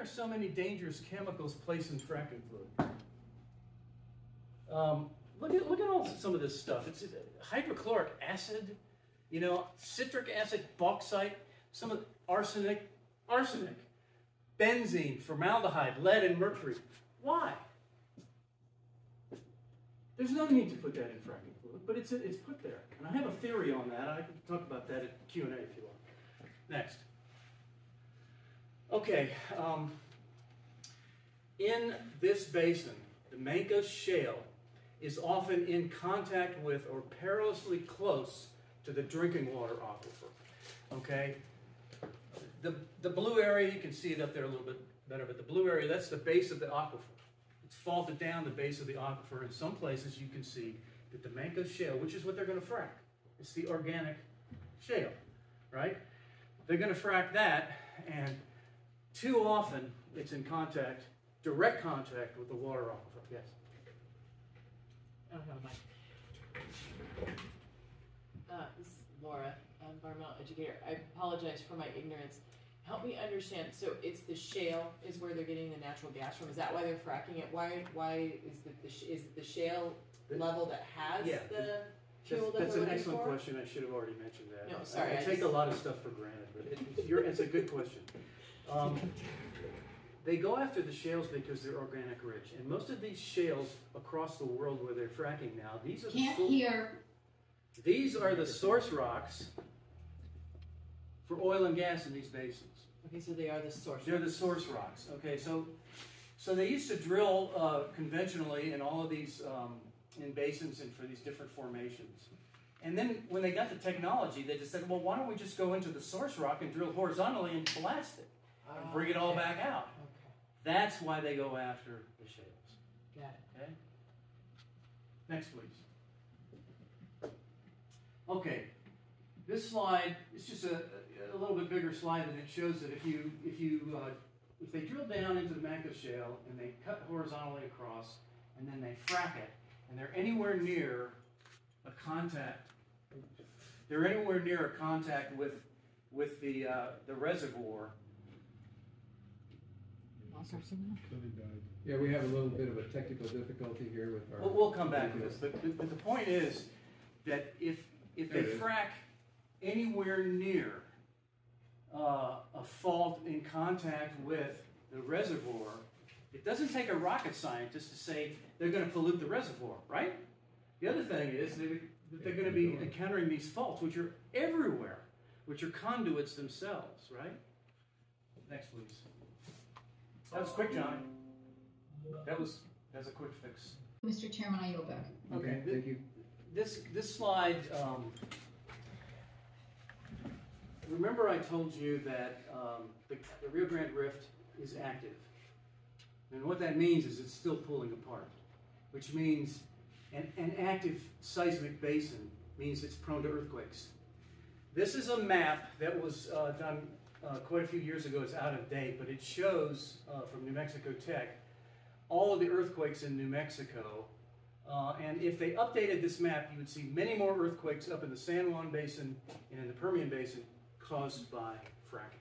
are so many dangerous chemicals placed in fracking fluid? Um, look at look at all some of this stuff. It's hydrochloric acid, you know, citric acid, bauxite, some of arsenic, arsenic, benzene, formaldehyde, lead, and mercury. Why? There's no need to put that in fracking fluid, but it's it's put there, and I have a theory on that. I can talk about that at Q and A if you want. Next. Okay. Um, in this basin, the Mancos Shale is often in contact with or perilously close to the drinking water aquifer. Okay? The, the blue area, you can see it up there a little bit better, but the blue area, that's the base of the aquifer. It's faulted down the base of the aquifer. In some places, you can see that the Mancos Shale, which is what they're going to frack, it's the organic shale, right? They're going to frack that, and too often it's in contact, direct contact with the water aquifer. Yes? I don't have a mic. Uh, this is Laura, environmental educator. I apologize for my ignorance. Help me understand. So it's the shale is where they're getting the natural gas from. Is that why they're fracking it? Why why is the, the sh- is the shale level that has Yeah. the fuel That's, that that's an excellent for? question. I should have already mentioned that. No, sorry, I, I take a lot of stuff for granted, but it, it's, it's a good question. Um, they go after the shales because they're organic rich, and most of these shales across the world where they're fracking now, these are the Can't sor- hear. these are the source rocks for oil and gas in these basins. Okay, so they are the source. They're the source rocks. Okay, so so they used to drill uh, conventionally in all of these um, in basins and for these different formations. And then when they got the technology, they just said, well, why don't we just go into the source rock and drill horizontally and blast it and bring it all back out? Okay, That's why they go after the shales. got it. Okay. Next, please. Okay, this slide is just a, a little bit bigger slide, and it shows that if you if you uh, if they drill down into the Mancos Shale and they cut horizontally across, and then they frack it, and they're anywhere near a contact, they're anywhere near a contact with with the uh, the reservoir. Yeah, we have a little bit of a technical difficulty here with our. We'll, we'll come back to this, but, but, but the point is that if if they There it is. frack anywhere near uh, a fault in contact with the reservoir, it doesn't take a rocket scientist to say they're going to pollute the reservoir, right? The other thing is that they're going to be encountering these faults, which are everywhere, which are conduits themselves, right? Next, please. That was quick, Johnny. That was that's a quick fix. Mr. Chairman, I yield back. Okay, thank you. This, this slide, um, remember I told you that um, the, the Rio Grande Rift is active. And what that means is it's still pulling apart, which means an, an active seismic basin means it's prone to earthquakes. This is a map that was uh, done uh, quite a few years ago. It's out of date, but it shows uh, from New Mexico Tech all of the earthquakes in New Mexico uh, and if they updated this map, you would see many more earthquakes up in the San Juan Basin and in the Permian Basin caused by fracking.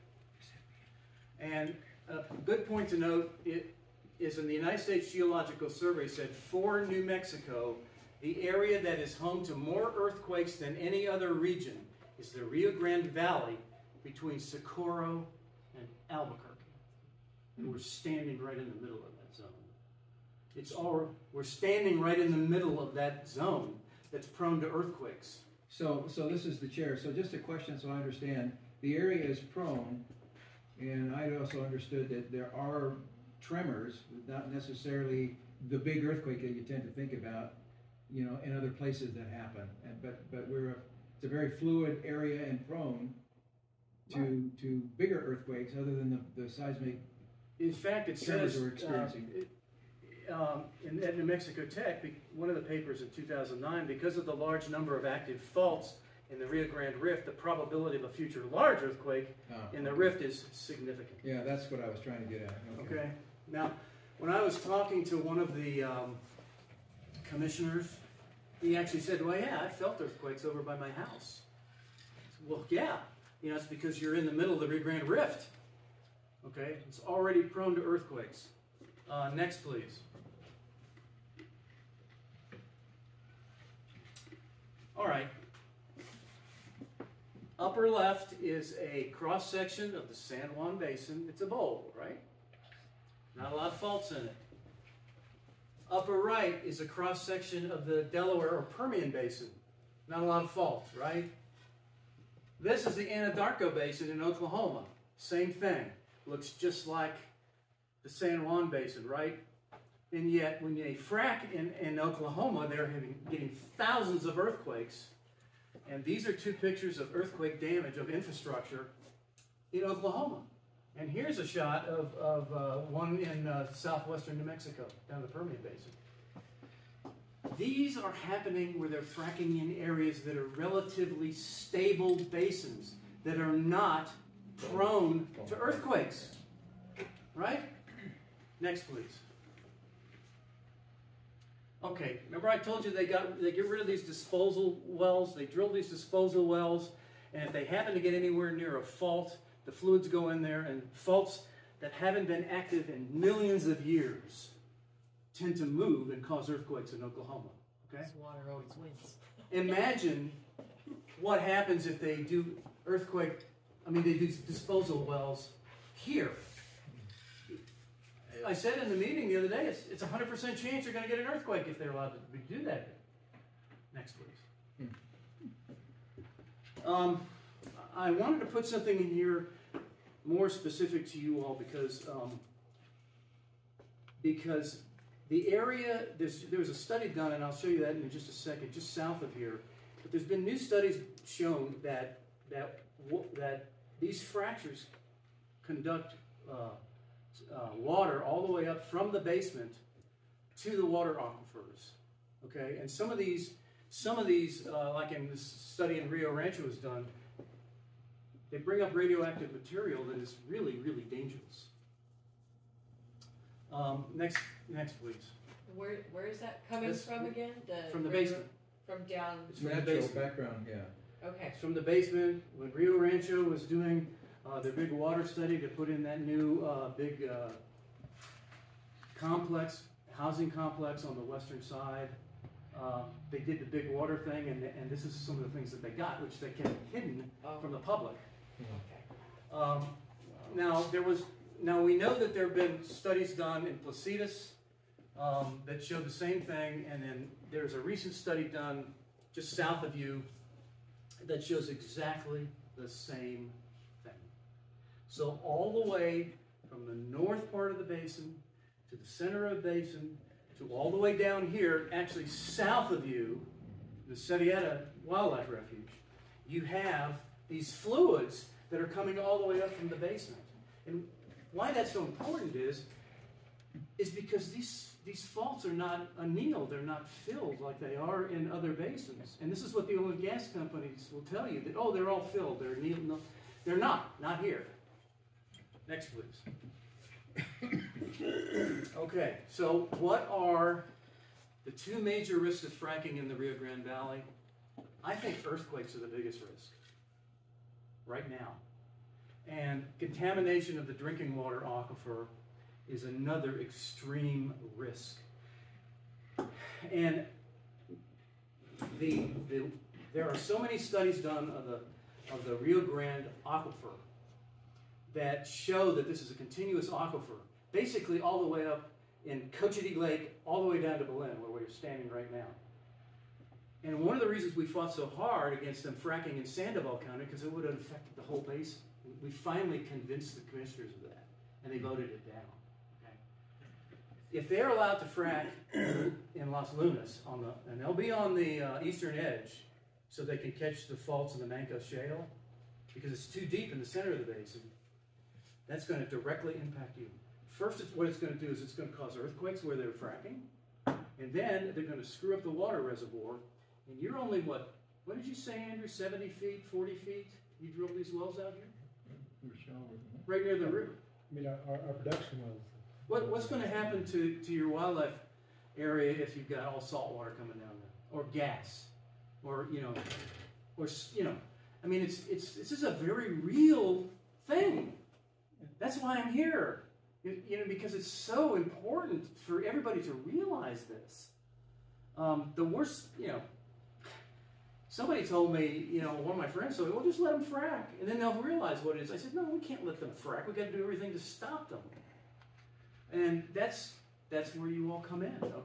And a good point to note it is in the United States Geological Survey said for New Mexico, the area that is home to more earthquakes than any other region is the Rio Grande Valley between Socorro and Albuquerque. And we're standing right in the middle of that zone. It's all, we're standing right in the middle of that zone that's prone to earthquakes. So, so this is the chair, so just a question so I understand, the area is prone, and I also understood that there are tremors, not necessarily the big earthquake that you tend to think about, you know, in other places that happen, and, but, but we're, a- it's a very fluid area and prone to, to bigger earthquakes, other than the, the seismic, In fact, it says we're uh, experiencing. it- um, in, at New Mexico Tech, one of the papers in 2009, because of the large number of active faults in the Rio Grande Rift, the probability of a future large earthquake uh, in the rift is significant. yeah, that's what I was trying to get at, okay. Okay. Now, when I was talking to one of the um, commissioners, he actually said, "Well, yeah, I felt earthquakes over by my house." Said, well, yeah, you know, it's because you're in the middle of the Rio Grande Rift. Okay, it's already prone to earthquakes. Uh, next, please. All right. Upper left is a cross section of the San Juan Basin. It's a bowl, right? Not a lot of faults in it. Upper right is a cross section of the Delaware or Permian Basin. Not a lot of faults, right? This is the Anadarko Basin in Oklahoma. Same thing. Looks just like the San Juan Basin, right? And yet, when they frack in, in Oklahoma, they're having, getting thousands of earthquakes. And these are two pictures of earthquake damage of infrastructure in Oklahoma. And here's a shot of, of uh, one in uh, southwestern New Mexico, down the Permian Basin. These are happening where they're fracking in areas that are relatively stable basins that are not prone to earthquakes. Right? Next, please. Okay, remember I told you they got they get rid of these disposal wells, they drill these disposal wells, and if they happen to get anywhere near a fault, the fluids go in there, and faults that haven't been active in millions of years tend to move and cause earthquakes in Oklahoma. Okay? This water always wins. Imagine what happens if they do earthquake, I mean, they do disposal wells here. I said in the meeting the other day, it's, it's a 100% chance you're going to get an earthquake if they're allowed to do that. Next, please. Um, I wanted to put something in here more specific to you all because um, because the area there was a study done and I'll show you that in just a second, just south of here. But there's been new studies shown that that that these fractures conduct uh, uh, water all the way up from the basement to the water aquifers. Okay, and some of these some of these, uh, like in this study in Rio Rancho was done, they bring up radioactive material that is really, really dangerous. Um, next, next, please. Where where is that coming This- from again? The From the radio- basement. From down. It's from the Natural basement. background, yeah. Okay. It's from the basement. When Rio Rancho was doing uh, their big water study to put in that new uh, big uh, complex, housing complex on the western side, uh, they did the big water thing, and, and this is some of the things that they got, which they kept hidden Oh, from the public. okay. Um, now there was now we know that there have been studies done in Placitas um, that show the same thing, and then there's a recent study done just south of you that shows exactly the same thing. So all the way from the north part of the basin to the center of the basin to all the way down here, actually south of you, the Sevilleta Wildlife Refuge, you have these fluids that are coming all the way up from the basement. And why that's so important is, is because these these faults are not annealed, they're not filled like they are in other basins. And this is what the oil and gas companies will tell you that oh they're all filled, they're annealed. No, they're not, not here. Next, please. okay, so what are the two major risks of fracking in the Rio Grande Valley? I think earthquakes are the biggest risk right now. And contamination of the drinking water aquifer is another extreme risk. And the, the, there are so many studies done of the, of the Rio Grande aquifer that show that this is a continuous aquifer, basically all the way up in Cochiti Lake, all the way down to Belen, where we're standing right now. And one of the reasons we fought so hard against them fracking in Sandoval County, because it would have affected the whole basin. We finally convinced the commissioners of that, and they voted it down. Okay? If they're allowed to frack in Los Lunas, on the, and they'll be on the uh, eastern edge, so they can catch the faults in the Manco Shale, because it's too deep in the center of the basin, that's going to directly impact you. First, it's, what it's going to do is it's going to cause earthquakes where they're fracking, and then they're going to screw up the water reservoir. And you're only what? What did you say, Andrew? 70 feet, 40 feet? You drilled these wells out here? Right near the river. I mean, our, our, our production wells. What, what's going to happen to, to your wildlife area if you've got all salt water coming down there, or gas, or you know, or you know, I mean, it's it's this is a very real thing. That's why I'm here. You, you know, because it's so important for everybody to realize this. Um, the worst, you know, somebody told me, you know, one of my friends told me, well, just let them frack, and then they'll realize what it is. I said, no, we can't let them frack. We got to do everything to stop them. And that's that's where you all come in. Okay.